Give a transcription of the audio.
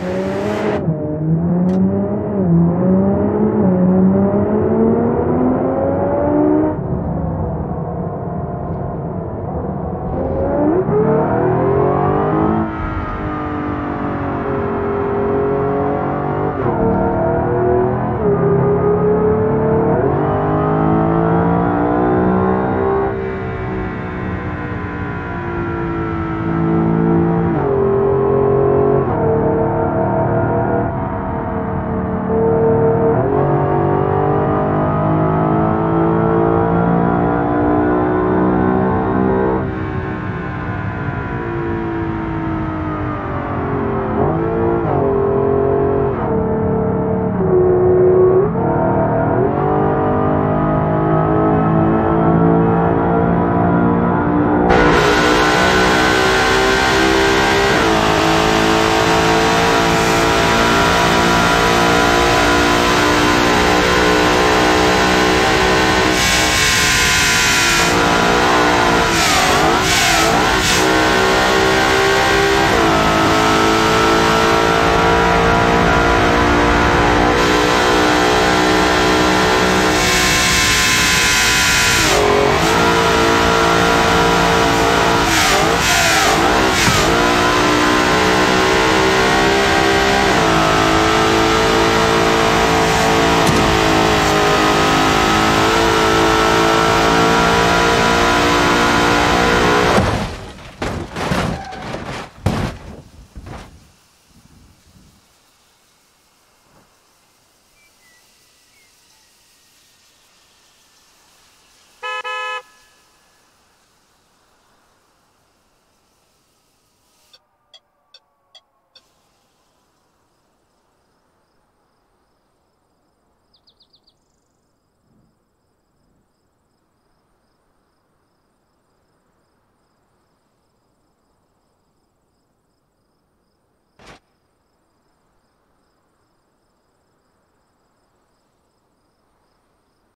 Mm-hmm.